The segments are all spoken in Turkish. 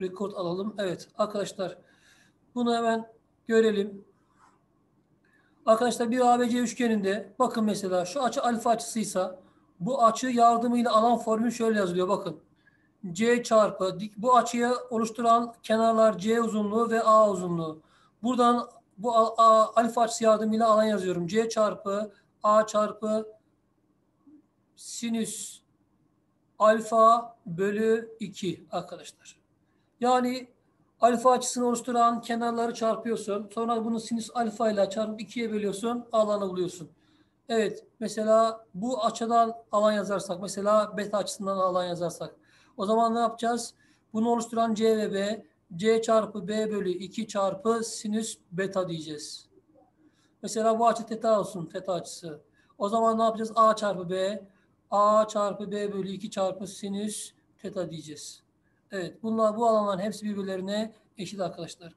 Record alalım. Evet arkadaşlar bunu hemen görelim. Arkadaşlar bir ABC üçgeninde bakın mesela şu açı alfa açısıysa bu açı yardımıyla alan formülü şöyle yazılıyor bakın. C çarpı bu açıyı oluşturan kenarlar C uzunluğu ve A uzunluğu. Buradan bu a, a, alfa açısı yardımıyla alan yazıyorum. C çarpı A çarpı sinüs alfa bölü 2 arkadaşlar. Yani alfa açısını oluşturan kenarları çarpıyorsun. Sonra bunu sinüs alfa ile çarpıp 2'ye bölüyorsun. Alanı buluyorsun. Evet. Mesela bu açıdan alan yazarsak. Mesela beta açısından alan yazarsak. O zaman ne yapacağız? Bunu oluşturan C ve B. C çarpı B bölü 2 çarpı sinüs beta diyeceğiz. Mesela bu açı teta olsun. Teta açısı. O zaman ne yapacağız? A çarpı B. A çarpı B bölü 2 çarpı sinüs teta diyeceğiz. Evet. Bunlar bu alanların hepsi birbirlerine eşit arkadaşlar.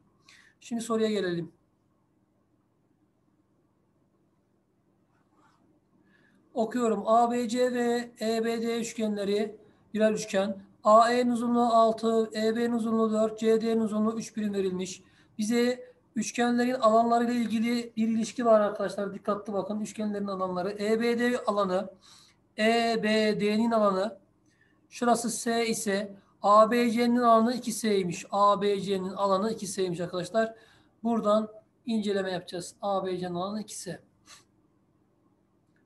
Şimdi soruya gelelim. Okuyorum. ABC ve EBD üçgenleri birer üçgen. AE'nin uzunluğu 6, EB'nin uzunluğu 4, CD'nin uzunluğu 3 birim verilmiş. Bize üçgenlerin alanlarıyla ilgili bir ilişki var arkadaşlar. Dikkatli bakın. Üçgenlerin alanları. EBD alanı, EBD'nin alanı, şurası S ise ABC'nin alanı 2S'ymiş. ABC'nin alanı 2S'ymiş arkadaşlar. Buradan inceleme yapacağız. ABC'nin alanı 2S.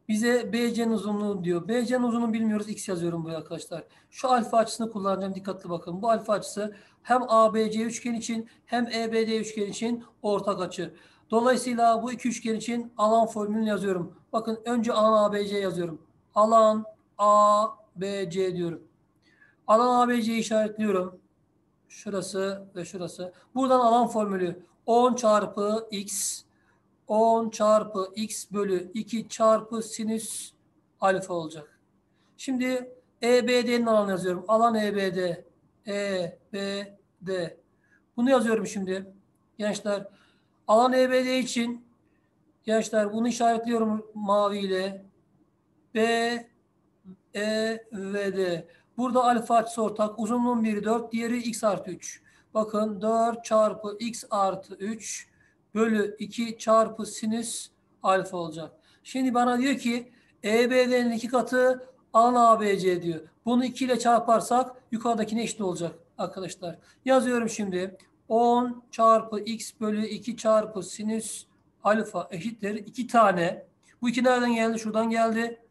Bize BC'nin uzunluğu diyor. BC'nin uzunluğunu bilmiyoruz. X yazıyorum buraya arkadaşlar. Şu alfa açısını kullanacağım. Dikkatli bakın. Bu alfa açısı hem ABC üçgen için hem EBD üçgen için ortak açı. Dolayısıyla bu iki üçgen için alan formülünü yazıyorum. Bakın önce alan ABC yazıyorum. Alan ABC diyorum. Alan ABC'yi işaretliyorum. Şurası ve şurası. Buradan alan formülü 10 çarpı x 10 çarpı x bölü 2 çarpı sinüs alfa olacak. Şimdi EBD'nin alanı yazıyorum. Alan EBD. EBD. Bunu yazıyorum şimdi. Gençler. Alan EBD için gençler bunu işaretliyorum maviyle. B, E ve D. Burada alfa açısı ortak. Uzunluğun biri 4, diğeri x artı 3. Bakın 4 çarpı x artı 3 bölü 2 çarpı sinüs alfa olacak. Şimdi bana diyor ki EBD'nin iki katı ABC diyor. Bunu 2 ile çarparsak yukarıdakine eşit olacak arkadaşlar. Yazıyorum şimdi. 10 çarpı x bölü 2 çarpı sinüs alfa eşittir. 2 tane. Bu iki nereden geldi? Şuradan geldi.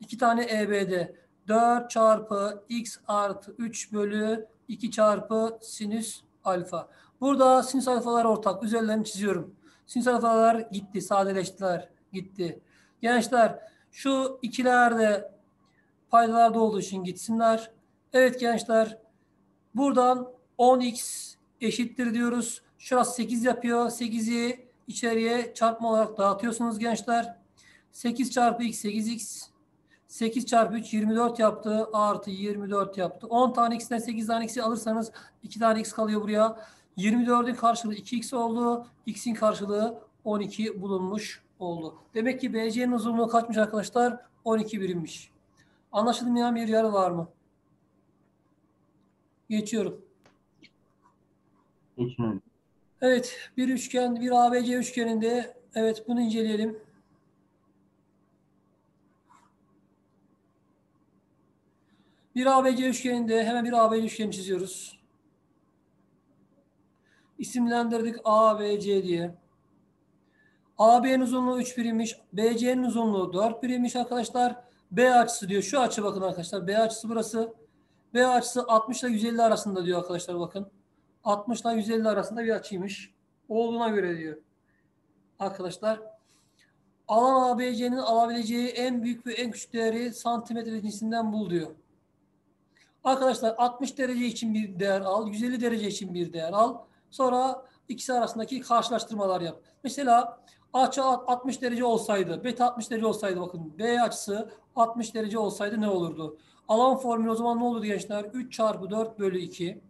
2 tane EBD. 4 çarpı x artı 3 bölü 2 çarpı sinüs alfa. Burada sinüs alfalar ortak. Üzerlerini çiziyorum. Sinüs alfalar gitti. Sadeleştiler. Gitti. Gençler şu ikiler de paydalarda olduğu için gitsinler. Evet gençler. Buradan 10x eşittir diyoruz. Şurası 8 yapıyor. 8'i içeriye çarpma olarak dağıtıyorsunuz gençler. 8 çarpı x 8x 8 çarpı 3 24 yaptı. Artı 24 yaptı. 10 tane x'ten 8 tane x'i alırsanız 2 tane x kalıyor buraya. 24'ün karşılığı 2x oldu. X'in karşılığı 12 bulunmuş oldu. Demek ki BC'nin uzunluğu kaçmış arkadaşlar? 12 birimmiş. Anlaşılmayan bir yer var mı? Geçiyorum. Geçiyorum. Evet, bir üçgen, bir ABC üçgeninde evet bunu inceleyelim. Bir ABC üçgeninde hemen bir ABC üçgeni çiziyoruz. İsimlendirdik A, B, C diye. AB'nin uzunluğu 3 birimmiş. BC'nin uzunluğu 4 birimmiş arkadaşlar. B açısı diyor. Şu açı bakın arkadaşlar. B açısı burası. B açısı 60 ile 150 arasında diyor arkadaşlar bakın. 60 ile 150 arasında bir açıymış. Olduğuna göre diyor. Arkadaşlar. Alan ABC'nin alabileceği en büyük ve en küçük değeri santimetre cinsinden bul diyor. Arkadaşlar 60 derece için bir değer al. 150 derece için bir değer al. Sonra ikisi arasındaki karşılaştırmalar yap. Mesela açı 60 derece olsaydı, beta 60 derece olsaydı bakın B açısı 60 derece olsaydı ne olurdu? Alan formülü o zaman ne olurdu gençler? 3 çarpı 4 bölü 2.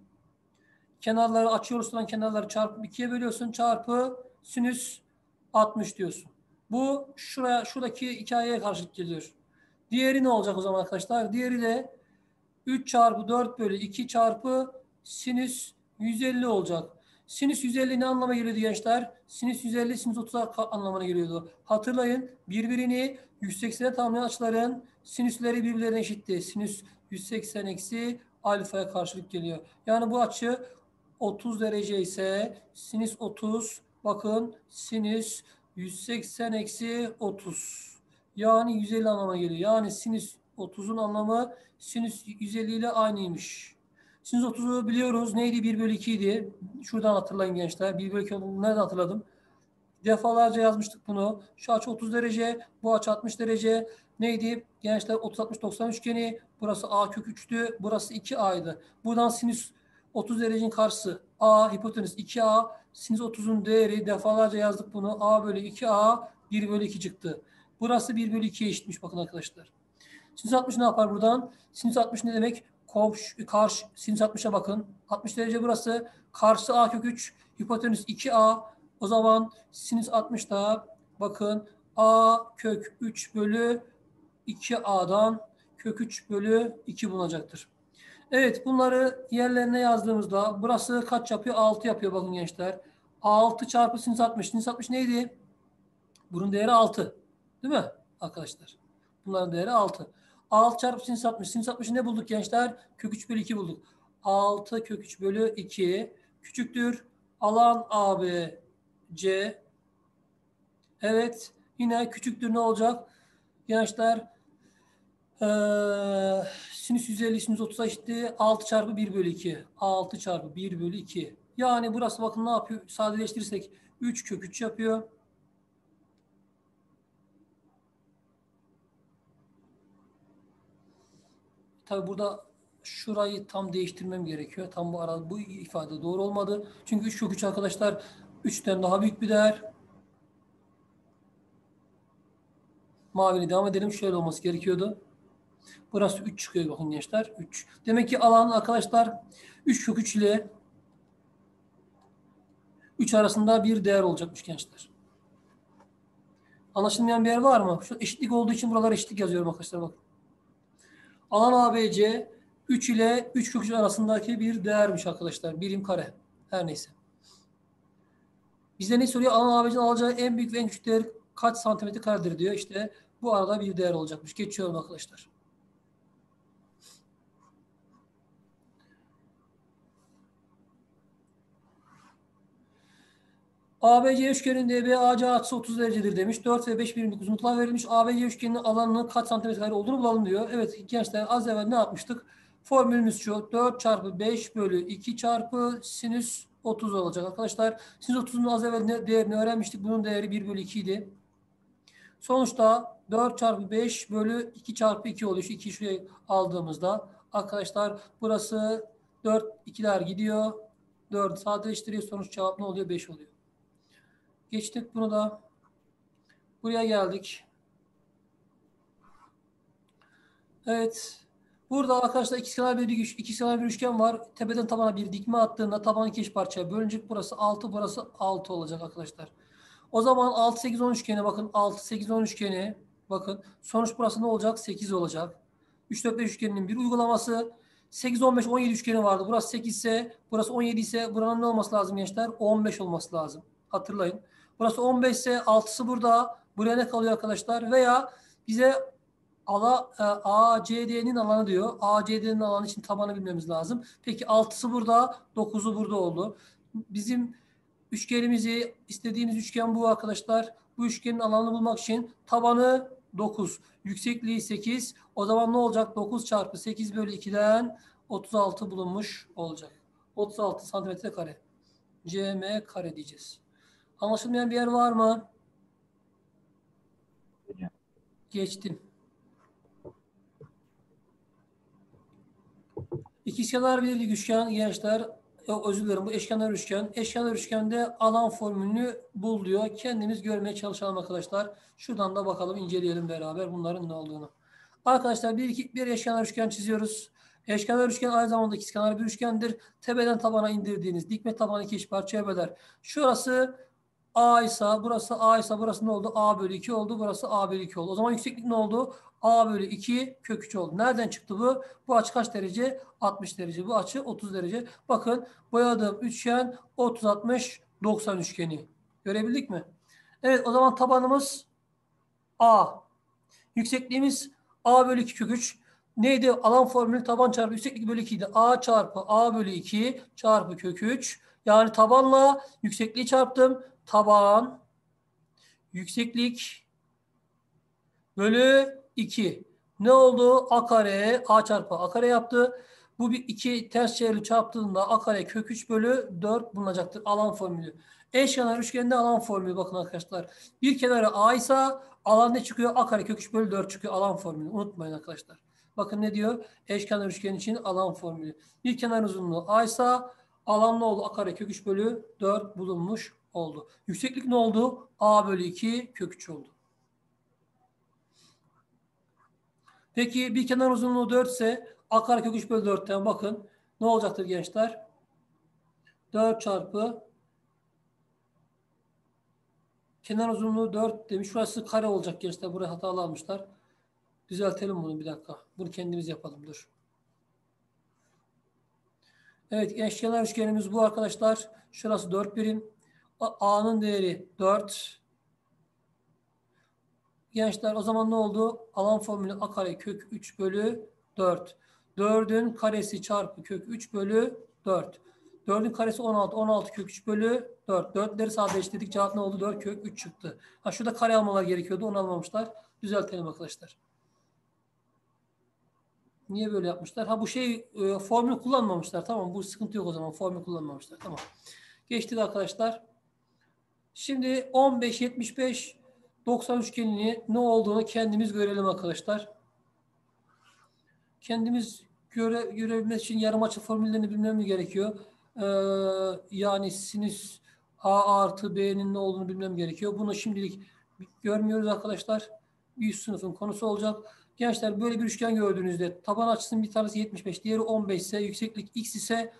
Kenarları açı oluşturan kenarları çarpıp 2'ye bölüyorsun. Çarpı sinüs 60 diyorsun. Bu şuraya şuradaki hikayeye karşılık geliyor. Diğeri ne olacak o zaman arkadaşlar? Diğeri de 3 çarpı 4 bölü 2 çarpı sinüs 150 olacak. Sinüs 150 ne anlama geliyordu gençler? Sinüs 150 sinüs 30 anlamına geliyordu. Hatırlayın birbirini 180'e tamamlayan açıların sinüsleri birbirlerine eşitti. Sinüs 180 eksi alfaya karşılık geliyor. Yani bu açı 30 derece ise sinüs 30 bakın sinüs 180 eksi 30. Yani 150 anlamına geliyor. Yani sinüs 30'un anlamı sinüs 150 ile aynıymış. Sinüs 30'u biliyoruz. Neydi? 1 bölü 2 idi. Şuradan hatırlayın gençler. 1 bölü 2 nereden hatırladım? Defalarca yazmıştık bunu. Şu açı 30 derece. Bu açı 60 derece. Neydi? Gençler 30-60-90 üçgeni. Burası A kök 3'tü. Burası 2A'ydı. Buradan sinüs 30 derecenin karşısı A hipotenüs 2A. Sinüs 30'un değeri defalarca yazdık bunu. A bölü 2A 1 bölü 2 çıktı. Burası 1 bölü 2'ye eşitmiş bakın arkadaşlar. Sinüs 60 ne yapar buradan? Sinüs 60 ne demek? Komş, karşı, sinüs 60'a bakın. 60 derece burası. Karşı A kök 3. Hipotenüs 2A. O zaman sinüs 60 da bakın A kök 3 bölü 2A'dan kök 3 bölü 2 bulunacaktır. Evet bunları yerlerine yazdığımızda burası kaç yapıyor? 6 yapıyor bakın gençler. 6 çarpı sinüs 60. Sinüs 60 neydi? Bunun değeri 6. Değil mi arkadaşlar? Bunların değeri 6. 6 çarpı sinüs 60. Sinüs 60'ı ne bulduk gençler? Kök 3 bölü 2 bulduk. 6 kök 3 bölü 2 küçüktür. Alan AB C. Evet. Yine küçüktür ne olacak? Gençler ee, sinüs 150 sinüs 30'a eşitti. 6 çarpı 1 bölü 2. 6 çarpı 1 bölü 2. Yani burası bakın ne yapıyor? Sadeleştirirsek 3 kök 3 yapıyor. Tabi burada şurayı tam değiştirmem gerekiyor. Tam bu arada bu ifade doğru olmadı. Çünkü 3 kök 3 arkadaşlar 3'ten daha büyük bir değer. Mavili devam edelim. Şöyle olması gerekiyordu. Burası 3 çıkıyor bakın gençler. 3. Demek ki alan arkadaşlar 3 kök 3 ile 3 arasında bir değer olacakmış gençler. Anlaşılmayan bir yer var mı? Şu eşitlik olduğu için buralara eşitlik yazıyorum arkadaşlar bakın. Alan ABC 3 ile 3 kök 3 arasındaki bir değermiş arkadaşlar. Birim kare. Her neyse. Bizde ne soruyor? Alan ABC'nin alacağı en büyük ve en küçük değer kaç santimetre karedir diyor. İşte bu arada bir değer olacakmış. Geçiyorum arkadaşlar. ABC üçgeninde BAC açısı 30 derecedir demiş. 4 ve 5 birimlik uzunluklar verilmiş. ABC üçgeninin alanının kaç santimetre kare olduğunu bulalım diyor. Evet gençler az evvel ne yapmıştık? Formülümüz şu. 4 çarpı 5 bölü 2 çarpı sinüs 30 olacak arkadaşlar. Sinüs 30'un az evvel ne, değerini öğrenmiştik. Bunun değeri 1 bölü 2 idi. Sonuçta 4 çarpı 5 bölü 2 çarpı 2 oluyor. Şu 2 şuraya aldığımızda arkadaşlar burası 4 2'ler gidiyor. 4 sadeleştiriyor. Sonuç cevap ne oluyor? 5 oluyor. Geçtik bunu da. Buraya geldik. Evet. Burada arkadaşlar iki kenar bir iki kenar bir üçgen var. Tepeden tabana bir dikme attığında taban iki eş parçaya bölünecek. Burası 6, burası 6 olacak arkadaşlar. O zaman 6 8 10 üçgeni bakın 6 8 10 üçgeni bakın sonuç burası ne olacak? 8 olacak. 3 4 5 üçgeninin bir uygulaması 8 15 17 üçgeni vardı. Burası 8 ise burası 17 ise buranın ne olması lazım gençler? 15 olması lazım. Hatırlayın. Burası 15 ise 6'sı burada. Buraya ne kalıyor arkadaşlar? Veya bize ala, e, ACD'nin alanı diyor. ACD'nin alanı için tabanı bilmemiz lazım. Peki 6'sı burada, 9'u burada oldu. Bizim üçgenimizi istediğimiz üçgen bu arkadaşlar. Bu üçgenin alanını bulmak için tabanı 9, yüksekliği 8. O zaman ne olacak? 9 çarpı 8 bölü 2'den 36 bulunmuş olacak. 36 santimetre kare. CM kare diyeceğiz. Anlaşılmayan bir yer var mı? Geçtim. İkizkenar bir üçgen gençler. Yok özür dilerim bu eşkenar üçgen. Eşkenar üçgende alan formülünü bul diyor. Kendimiz görmeye çalışalım arkadaşlar. Şuradan da bakalım inceleyelim beraber bunların ne olduğunu. Arkadaşlar bir, iki, bir eşkenar üçgen çiziyoruz. Eşkenar üçgen aynı zamanda ikizkenar bir üçgendir. Tepeden tabana indirdiğiniz dikme tabanı iki eş parçaya böler. Şurası A ise burası A ise burası ne oldu? A bölü 2 oldu. Burası A bölü 2 oldu. O zaman yükseklik ne oldu? A bölü 2 kök 3 oldu. Nereden çıktı bu? Bu açı kaç derece? 60 derece. Bu açı 30 derece. Bakın boyadığım üçgen 30 60 90 üçgeni. Görebildik mi? Evet o zaman tabanımız A. Yüksekliğimiz A bölü 2 kök 3. Neydi? Alan formülü taban çarpı yükseklik bölü 2 idi. A çarpı A bölü 2 çarpı kök 3. Yani tabanla yüksekliği çarptım. Taban yükseklik bölü 2. Ne oldu? A kare A çarpı A kare yaptı. Bu bir iki ters çevrili çarptığında A kare kök 3 bölü 4 bulunacaktır. Alan formülü. Eşkenar üçgende alan formülü bakın arkadaşlar. Bir kenarı A ise alan ne çıkıyor? A kare kök 3 bölü 4 çıkıyor alan formülü. Unutmayın arkadaşlar. Bakın ne diyor? Eşkenar üçgen için alan formülü. Bir kenar uzunluğu A ise alan ne oldu? A kare kök 3 bölü 4 bulunmuş oldu. Yükseklik ne oldu? A bölü 2 kök 3 oldu. Peki bir kenar uzunluğu 4 ise A kare kök 3 bölü 4'ten bakın ne olacaktır gençler? 4 çarpı kenar uzunluğu 4 demiş. Şurası kare olacak gençler. Buraya hatalı almışlar. Düzeltelim bunu bir dakika. Bunu kendimiz yapalım. Dur. Evet eşkenar üçgenimiz bu arkadaşlar. Şurası 4 birim. A'nın değeri 4. Gençler o zaman ne oldu? Alan formülü A kare kök 3 bölü 4. 4'ün karesi çarpı kök 3 bölü 4. 4'ün karesi 16. 16 kök 3 bölü 4. 4'leri sadeleştirdik. Cevap ne oldu? 4 kök 3 çıktı. Ha şurada kare almalar gerekiyordu. Onu almamışlar. Düzeltelim arkadaşlar. Niye böyle yapmışlar? Ha bu şey e, formül kullanmamışlar. Tamam bu sıkıntı yok o zaman. Formül kullanmamışlar. Tamam. Geçtik arkadaşlar. Şimdi 15 75 90 üçgenini ne olduğunu kendimiz görelim arkadaşlar. Kendimiz göre, görebilmek için yarım açı formüllerini bilmemiz gerekiyor. Ee, yani sinüs A artı B'nin ne olduğunu bilmem gerekiyor. Bunu şimdilik görmüyoruz arkadaşlar. Bir üst sınıfın konusu olacak. Gençler böyle bir üçgen gördüğünüzde taban açısının bir tanesi 75, diğeri 15 ise yükseklik x ise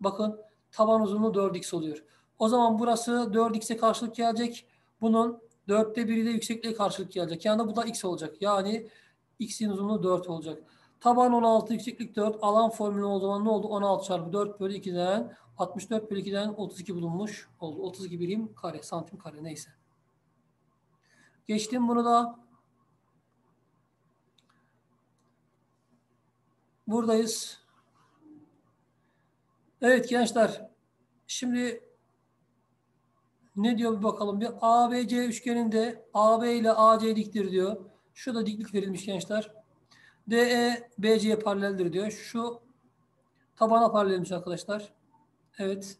bakın taban uzunluğu 4x oluyor. O zaman burası 4x'e karşılık gelecek. Bunun 4'te biri de yüksekliğe karşılık gelecek. Yani bu da x olacak. Yani x'in uzunluğu 4 olacak. Taban 16, yükseklik 4. Alan formülü o zaman ne oldu? 16 çarpı 4 bölü 2'den 64 bölü 2'den 32 bulunmuş oldu. 32 birim kare, santim kare neyse. Geçtim bunu da. Buradayız. Evet gençler. Şimdi ne diyor bir bakalım. Bir ABC üçgeninde AB ile AC diktir diyor. Şu da diklik verilmiş gençler. DE BC'ye paraleldir diyor. Şu tabana paralelmiş arkadaşlar. Evet.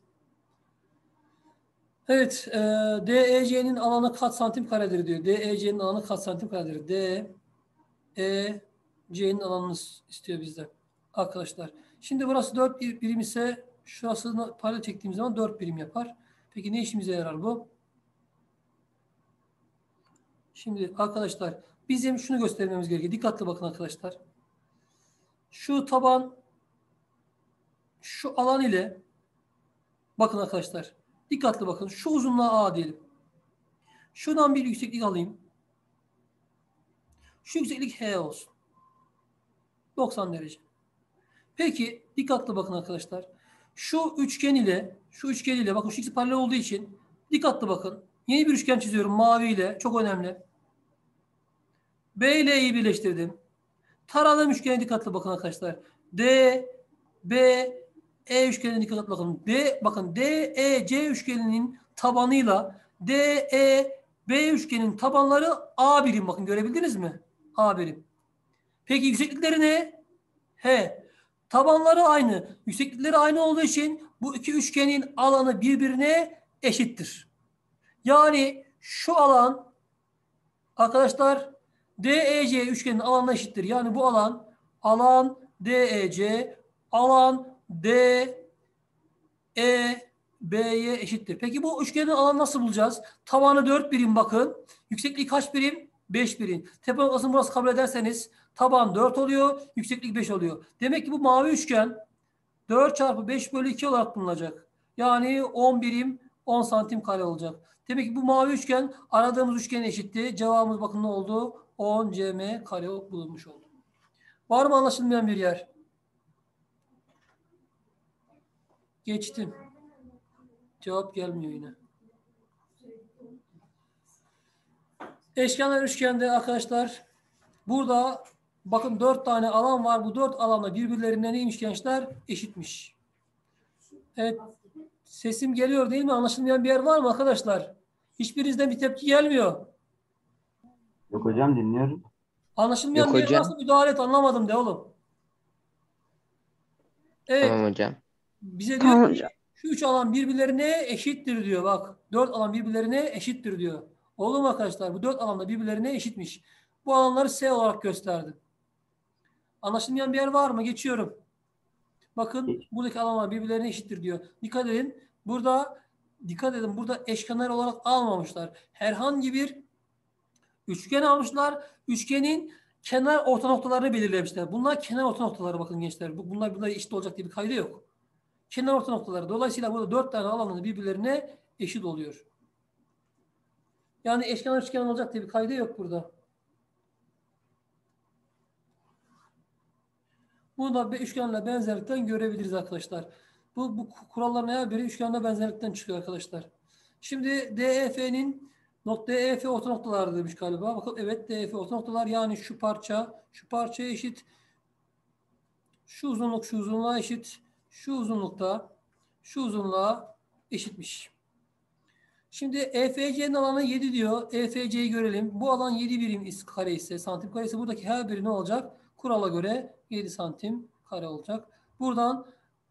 Evet. E, DEC'nin alanı kaç santim karedir diyor. DEC'nin alanı kaç santim karedir? D, E, C'nin alanını istiyor bizden. Arkadaşlar. Şimdi burası 4 birim ise şurasını paralel çektiğimiz zaman 4 birim yapar. Peki ne işimize yarar bu? Şimdi arkadaşlar bizim şunu göstermemiz gerekiyor. Dikkatli bakın arkadaşlar. Şu taban şu alan ile bakın arkadaşlar dikkatli bakın. Şu uzunluğa A diyelim. Şuradan bir yükseklik alayım. Şu yükseklik H olsun. 90 derece. Peki dikkatli bakın arkadaşlar. Şu üçgen ile şu üçgen ile bakın şu ikisi paralel olduğu için dikkatli bakın. Yeni bir üçgen çiziyorum mavi ile. Çok önemli. B ile E'yi birleştirdim. Taradığım üçgene dikkatli bakın arkadaşlar. D, B, E üçgenine dikkatli bakın. D, bakın D, E, C üçgeninin tabanıyla D, E, B üçgenin tabanları A birim. Bakın görebildiniz mi? A birim. Peki yükseklikleri ne? H. Tabanları aynı. Yükseklikleri aynı olduğu için bu iki üçgenin alanı birbirine eşittir. Yani şu alan arkadaşlar DEC üçgenin alanına eşittir. Yani bu alan alan DEC alan D E B'ye eşittir. Peki bu üçgenin alanı nasıl bulacağız? Tavanı 4 birim bakın. Yüksekliği kaç birim? 5 birim. Tepe noktasını burası kabul ederseniz taban 4 oluyor. Yükseklik 5 oluyor. Demek ki bu mavi üçgen 4 çarpı 5 bölü 2 olarak bulunacak. Yani 10 birim 10 santim kare olacak. Demek ki bu mavi üçgen aradığımız üçgen eşitti. Cevabımız bakın ne oldu? 10 cm kare bulunmuş oldu. Var mı anlaşılmayan bir yer? Geçtim. Cevap gelmiyor yine. Eşkenar üçgende arkadaşlar burada bakın dört tane alan var. Bu dört alanda birbirlerine neymiş gençler? Eşitmiş. Evet. Sesim geliyor değil mi? Anlaşılmayan bir yer var mı arkadaşlar? Hiçbirinizden bir tepki gelmiyor. Yok hocam dinliyorum. Anlaşılmayan Yok bir yer hocam. nasıl müdahale et anlamadım de oğlum. Evet. Tamam hocam. Bize diyor Tamam ki şu üç alan birbirlerine eşittir diyor. Bak dört alan birbirlerine eşittir diyor. Olur mu arkadaşlar? Bu dört alanda birbirlerine eşitmiş. Bu alanları S olarak gösterdim. Anlaşılmayan bir yer var mı? Geçiyorum. Bakın buradaki alanlar birbirlerine eşittir diyor. Dikkat edin. Burada dikkat edin. Burada eşkenar olarak almamışlar. Herhangi bir üçgen almışlar. Üçgenin kenar orta noktalarını belirlemişler. Bunlar kenar orta noktaları bakın gençler. Bu- Bunlar bunlar eşit olacak diye bir kaydı yok. Kenar orta noktaları. Dolayısıyla burada dört tane alanın birbirlerine eşit oluyor. Yani eşkenar üçgen olacak diye bir kaydı yok burada. Bunu da üçgenle benzerlikten görebiliriz arkadaşlar. Bu, bu kuralların her biri üçgenle benzerlikten çıkıyor arkadaşlar. Şimdi DEF'nin nokta DEF orta noktalar demiş galiba. Bakın evet DEF orta noktalar yani şu parça şu parça eşit. Şu uzunluk şu uzunluğa eşit. Şu uzunlukta şu uzunluğa eşitmiş. Şimdi EFC'nin alanı 7 diyor. EFC'yi görelim. Bu alan 7 birim kare ise santim kare ise buradaki her biri ne olacak? Kurala göre 7 santim kare olacak. Buradan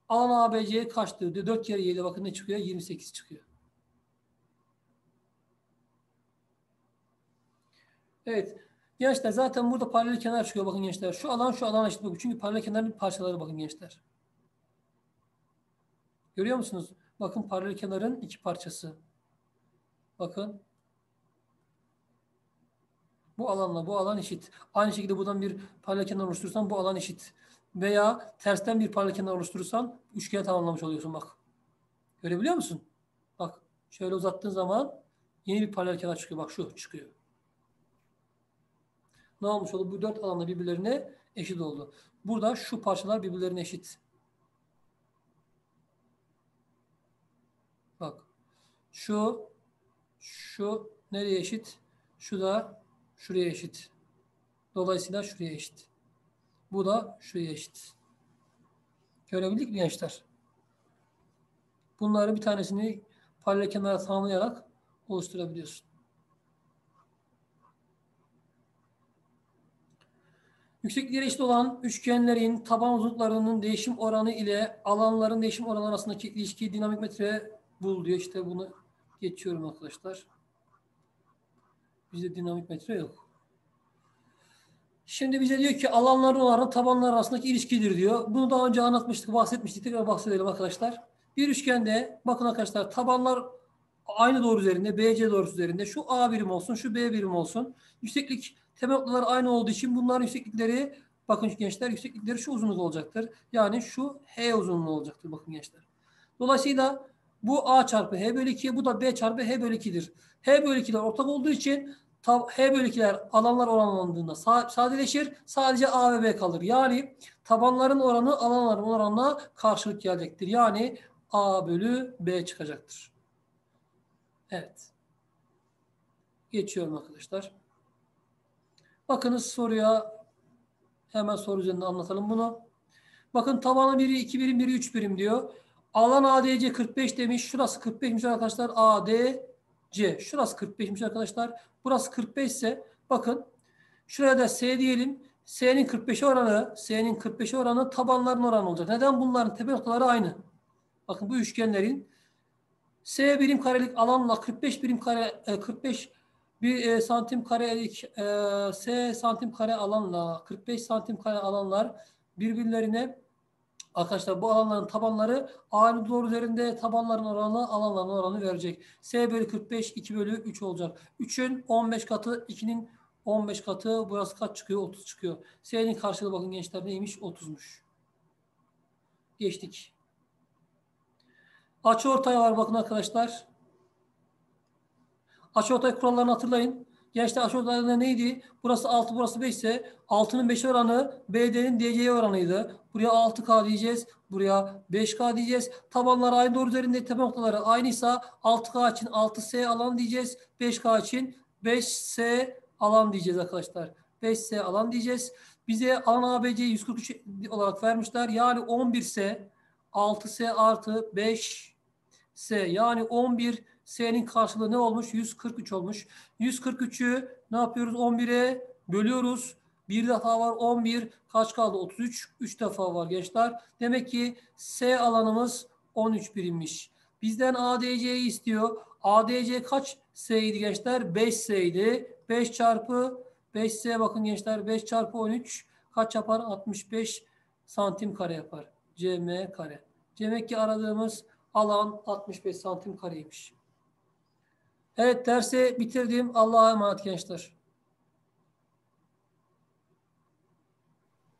alan ABC kaçtır diyor. 4 kere 7 bakın ne çıkıyor? 28 çıkıyor. Evet. Gençler zaten burada paralel kenar çıkıyor bakın gençler. Şu alan şu alana eşit. Çünkü paralel kenarın parçaları bakın gençler. Görüyor musunuz? Bakın paralel kenarın iki parçası. Bakın. Bu alanla bu alan eşit. Aynı şekilde buradan bir paralel kenar oluşturursan bu alan eşit. Veya tersten bir paralel kenar oluşturursan üçgeni tamamlamış oluyorsun bak. Görebiliyor musun? Bak şöyle uzattığın zaman yeni bir paralel kenar çıkıyor. Bak şu çıkıyor. Ne olmuş oldu? Bu dört alanda birbirlerine eşit oldu. Burada şu parçalar birbirlerine eşit. Bak. Şu şu nereye eşit? Şu da şuraya eşit. Dolayısıyla şuraya eşit. Bu da şuraya eşit. Görebildik mi gençler? Bunları bir tanesini paralel kenara tamamlayarak oluşturabiliyorsun. Yükseklikleri eşit olan üçgenlerin taban uzunluklarının değişim oranı ile alanların değişim oranı arasındaki ilişkiyi dinamik metre bul diyor. İşte bunu geçiyorum arkadaşlar. Bizde dinamik metre yok. Şimdi bize diyor ki alanların oranı tabanlar arasındaki ilişkidir diyor. Bunu daha önce anlatmıştık, bahsetmiştik. Tekrar bahsedelim arkadaşlar. Bir üçgende bakın arkadaşlar tabanlar aynı doğru üzerinde, BC doğrusu üzerinde. Şu A birim olsun, şu B birim olsun. Yükseklik temel noktalar aynı olduğu için bunların yükseklikleri bakın gençler yükseklikleri şu uzunluk olacaktır. Yani şu H uzunluğu olacaktır bakın gençler. Dolayısıyla bu A çarpı H bölü 2, bu da B çarpı H bölü 2'dir. H bölü 2'ler ortak olduğu için H bölü 2'ler alanlar oranlandığında sa- sadeleşir. Sadece A ve B kalır. Yani tabanların oranı alanların oranına karşılık gelecektir. Yani A bölü B çıkacaktır. Evet. Geçiyorum arkadaşlar. Bakınız soruya hemen soru üzerinde anlatalım bunu. Bakın tabanı biri 2 birim, biri 3 birim diyor. Alan ADC 45 demiş. Şurası 45'miş arkadaşlar. ADC. Şurası 45'miş arkadaşlar. Burası 45 ise bakın şuraya da S diyelim. S'nin 45'e oranı, S'nin 45'e oranı tabanların oranı olacak. Neden? Bunların tepe noktaları aynı. Bakın bu üçgenlerin S birim karelik alanla 45 birim kare e, 45 bir e, santim karelik e, S santim kare alanla 45 santim kare alanlar birbirlerine arkadaşlar bu alanların tabanları aynı doğru üzerinde tabanların oranı alanların oranı verecek. S bölü 45 2 bölü 3 olacak. 3'ün 15 katı 2'nin 15 katı burası kaç çıkıyor? 30 çıkıyor. S'nin karşılığı bakın gençler neymiş? 30'muş. Geçtik. Açı ortaya var bakın arkadaşlar. Açıortay kurallarını hatırlayın. Gençler açıortayda neydi? Burası 6, burası 5 ise 6'nın 5 oranı BD'nin DC'ye oranıydı. Buraya 6K diyeceğiz. Buraya 5K diyeceğiz. Tabanlar aynı doğru üzerinde tepe noktaları aynıysa 6K için 6S alan diyeceğiz. 5K için 5S alan diyeceğiz arkadaşlar. 5S alan diyeceğiz. Bize alan ABC 143 olarak vermişler. Yani 11S 6S artı 5S yani 11 S'nin karşılığı ne olmuş? 143 olmuş. 143'ü ne yapıyoruz? 11'e bölüyoruz. Bir defa var 11. Kaç kaldı? 33. 3 defa var gençler. Demek ki S alanımız 13 birimmiş. Bizden ADC'yi istiyor. ADC kaç S'ydi gençler? 5 S'ydi. 5 çarpı 5S bakın gençler 5 çarpı 13 kaç yapar? 65 santim kare yapar. cm kare. Demek ki aradığımız alan 65 santim kareymiş. Evet dersi bitirdim. Allah'a emanet gençler.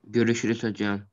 Görüşürüz hocam.